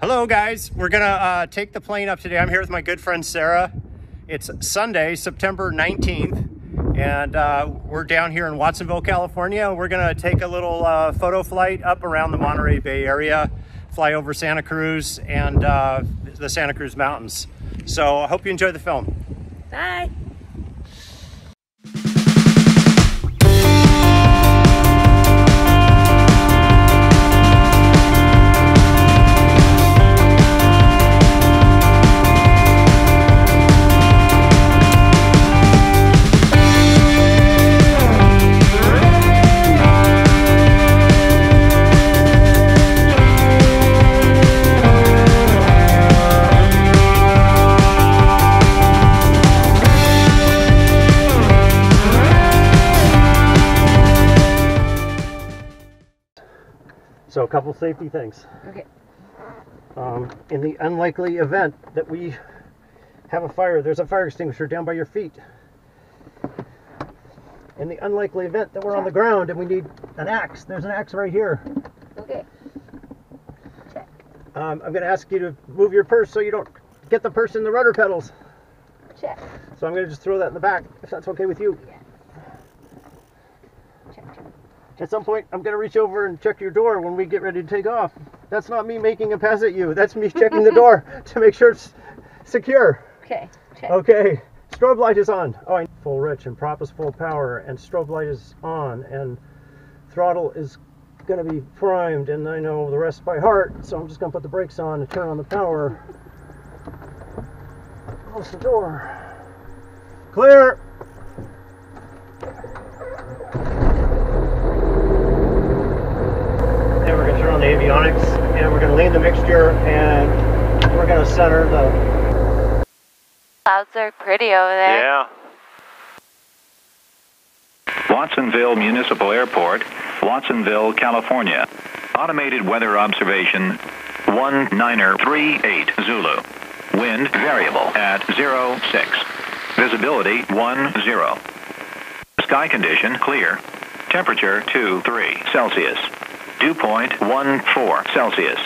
Hello, guys. We're going to uh, take the plane up today. I'm here with my good friend Sarah. It's Sunday, September 19th, and uh, we're down here in Watsonville, California. We're going to take a little uh, photo flight up around the Monterey Bay area, fly over Santa Cruz and uh, the Santa Cruz Mountains. So I hope you enjoy the film. Bye. A couple safety things. Okay. Um, in the unlikely event that we have a fire, there's a fire extinguisher down by your feet. In the unlikely event that we're on the ground and we need an axe, there's an axe right here. Okay. Check. Um, I'm going to ask you to move your purse so you don't get the purse in the rudder pedals. Check. So I'm going to just throw that in the back, if that's okay with you. Check. Check. At some point, I'm going to reach over and check your door when we get ready to take off. That's not me making a pass at you. That's me checking the door to make sure it's secure. Okay. Check. Okay, strobe light is on. Oh, I full rich and prop is full power and strobe light is on and throttle is going to be primed and I know the rest by heart. So I'm just going to put the brakes on and turn on the power. Close the door. Clear. Avionics and we're going to lean the mixture and we're going to center the Clouds are pretty over there. Yeah. Watsonville Municipal Airport, Watsonville, California. Automated weather observation 1938 Zulu. Wind variable at 06. Visibility 10. Sky condition clear. Temperature 2 3 Celsius. Dew point 14 Celsius.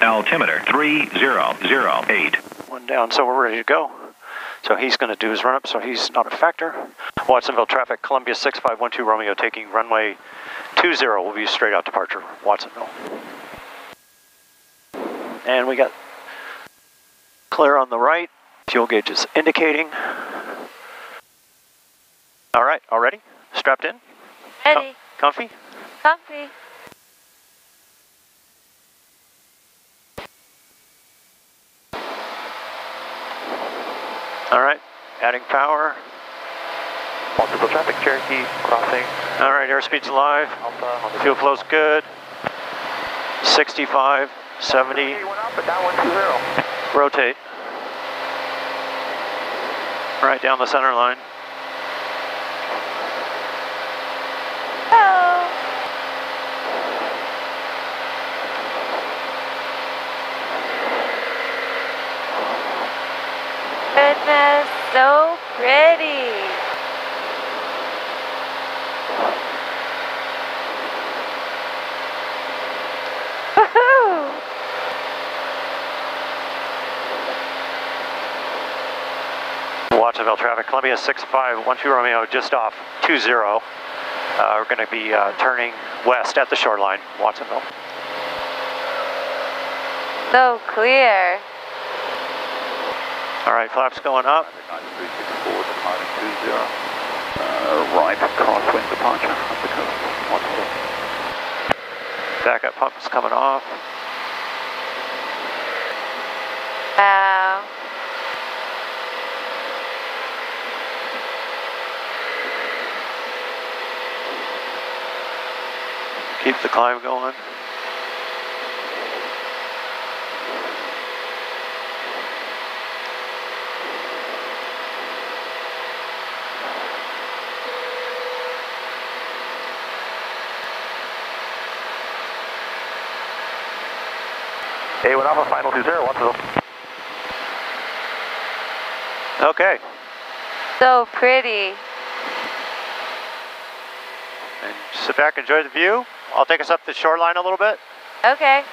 Altimeter 3008. One down, so we're ready to go. So he's going to do his run up, so he's not a factor. Watsonville traffic, Columbia 6512 Romeo taking runway 20 will be straight out departure, Watsonville. And we got clear on the right, fuel gauge is indicating. All right, all ready? Strapped in? Ready. Comfy? Comfy. All right, adding power. Multiple traffic, Cherokee crossing All right, airspeed's live. Alpha on the Fuel flow's good. 65, 70, He went up, but down 120. rotate. Right down the center line. Oh. Goodness, so pretty. Woohoo! Watsonville traffic, Columbia 6512 Romeo just off 20. Uh, we're going to be uh, turning west at the shoreline, Watsonville. So clear. All right, flaps going up. 9364 departing 20. Uh, right crosswind departure up the coast, Watsonville. Backup pumps coming off. Wow. Keep the climb going. A1 Alpha, final 20, Watsonville. Okay. So pretty. And sit back, enjoy the view. I'll take us up the shoreline a little bit. Okay.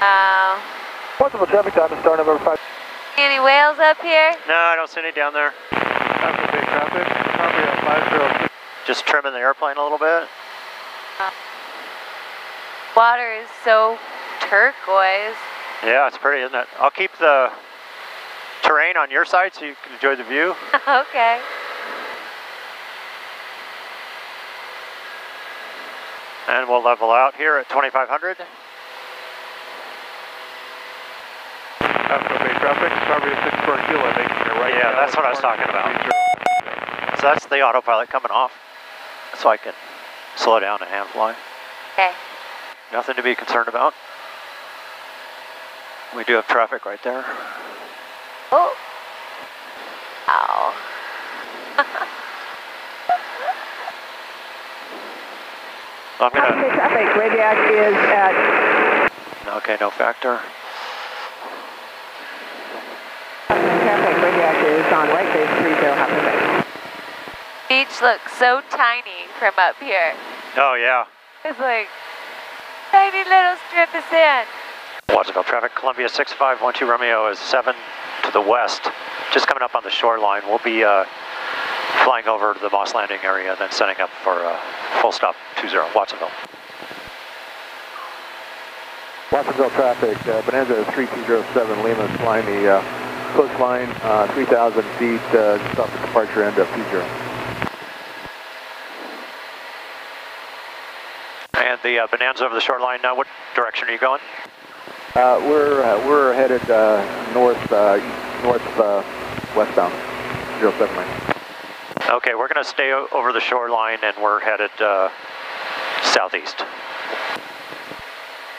Wow. What's the traffic time to start number five? Any whales up here? No, I don't see any down there. Traffic, traffic, traffic Just trimming the airplane a little bit. Water is so turquoise. Yeah, it's pretty, isn't it? I'll keep the terrain on your side so you can enjoy the view. okay. And we'll level out here at 2500. Alpha Bay traffic, copy 6 per kilo, making a right. Yeah, that's what I was talking about. So that's the autopilot coming off. So I can slow down and hand fly. Okay. Nothing to be concerned about. We do have traffic right there. Oh. Ow. I'm gonna, traffic, Radiac is at, okay, no factor. traffic, Radiac is on right base 30 Half Bay. Beach looks so tiny from up here. Oh yeah. It's like tiny little strip of sand. Watsonville traffic, Columbia 6512 Romeo is 7 to the west, just coming up on the shoreline. We'll be uh, flying over to the Moss Landing area, and then setting up for uh, full stop 20, Watsonville. Watsonville traffic, uh, Bonanza 3207 Lima is flying the uh, coastline, uh, 3,000 feet, uh, just off the departure end of 20. The uh, Bonanza over the shoreline, now what direction are you going? Uh, we're uh, we're headed uh, north uh, north uh, westbound 07 lane. Okay, we're going to stay over the shoreline and we're headed uh, southeast.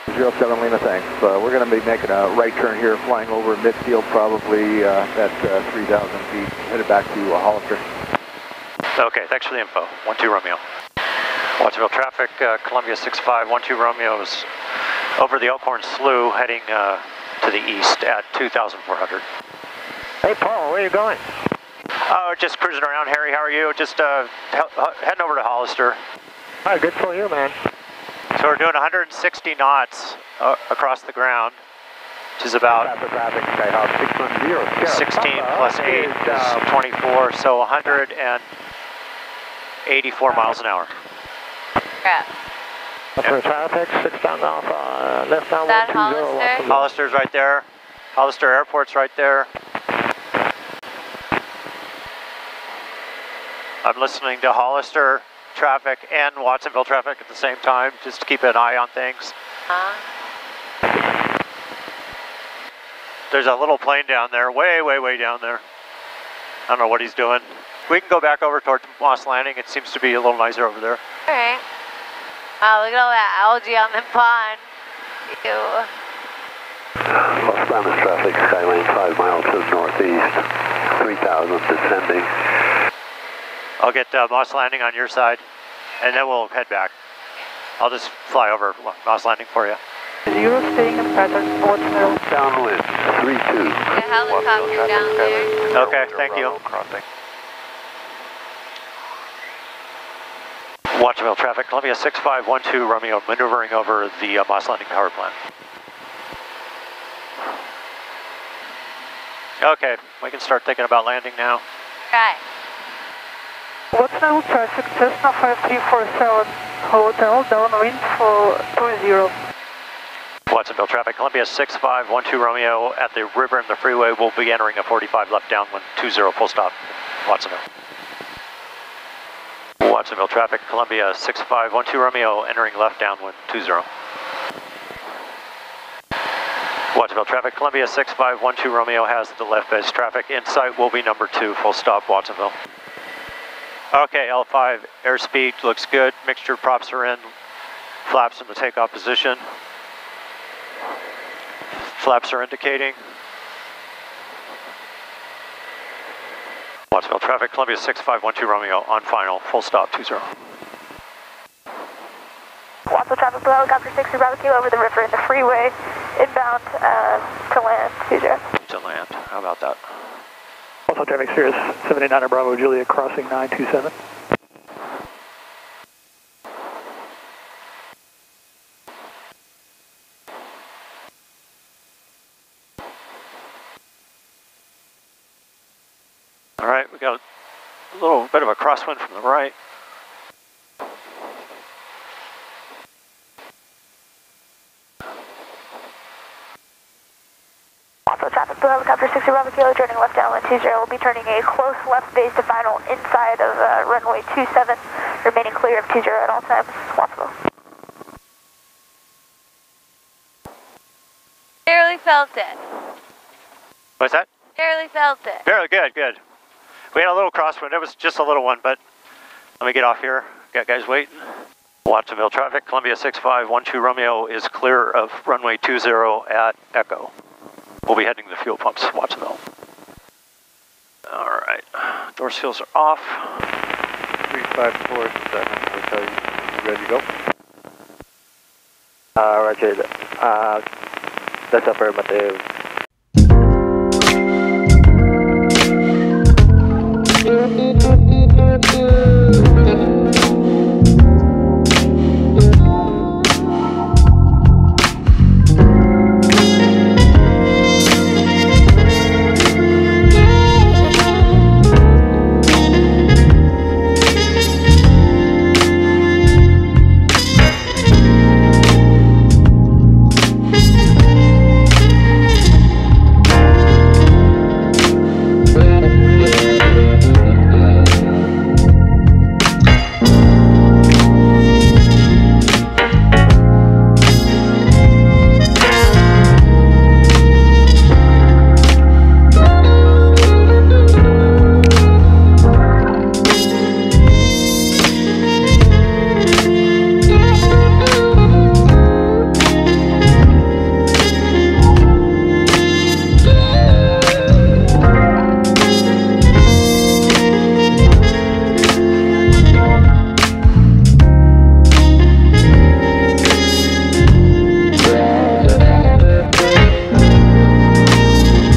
07 Lima, thanks. Uh, we're going to be making a right turn here, flying over midfield probably uh, at uh, 3,000 feet, headed back to uh, Hollister. Okay, thanks for the info. 1-2 Romeo. Watsonville traffic, uh, Columbia 6512 Romeo is over the Elkhorn Slough heading uh, to the east at 2,400. Hey, Paul, where are you going? Oh, just cruising around, Harry. How are you? Just uh, he- heading over to Hollister. Hi, good for you, man. So we're doing 160 knots uh, across the ground, which is about Traffic, traffic, Skyhawk 610. 16 plus 8 is 24, so 184 miles an hour. Crap. For traffic, 6 down off, uh, left down That Hollister? Hollister's right there. Hollister Airport's right there. I'm listening to Hollister traffic and Watsonville traffic at the same time, just to keep an eye on things. Huh? There's a little plane down there, way, way, way down there. I don't know what he's doing. We can go back over towards Moss Landing. It seems to be a little nicer over there. Alright. Wow, look at all that algae on the pond. Ew. Los Banos traffic, Skylane 5 miles to the northeast, 3,000 descending. I'll get uh, Moss Landing on your side, and then we'll head back. I'll just fly over Moss Landing for you. Zero staying in pattern, Watsonville. Downwind, 3-2. The helicopter down there. Okay, thank you. Crossing. Watsonville traffic, Columbia 6512 Romeo maneuvering over the uh, Moss Landing power plant. Okay, we can start thinking about landing now. Right. Watsonville traffic, Cessna 5347, hotel, downwind for 20. Watsonville traffic, Columbia 6512 Romeo at the river and the freeway will be entering a 45 left downwind 20 full stop, Watsonville. Watsonville traffic, Columbia 6512 Romeo entering left downwind 20. Watsonville traffic, Columbia 6512 Romeo has the left base traffic. In sight will be number two, full stop, Watsonville. Okay, L5 airspeed looks good. Mixture props are in. Flaps in the takeoff position. Flaps are indicating. Watsonville traffic, Columbia 6512 Romeo on final, full stop 20. Watsonville traffic below helicopter 60 Bravo Kilo over the river in the freeway, inbound uh, to land 20. To land, how about that? Also traffic Cirrus 79 Bravo Julia crossing 927. All right, we got a little bit of a crosswind from the right. Also traffic blue helicopter 60 Bravo Kilo turning left downwind 20 will be turning a close left base to final inside of uh, runway 27, remaining clear of 20 at all times. Watsonville. Barely felt it. What's that? Barely felt it. Very good, good. We had a little crosswind. It was just a little one, but let me get off here. Got guys waiting. Watsonville traffic, Columbia 6512 Romeo is clear of runway 20 at Echo. We'll be heading to the fuel pumps, Watsonville. All right, door seals are off. 3547, hotel, you ready to go? Uh, roger, uh, that's upper Mateo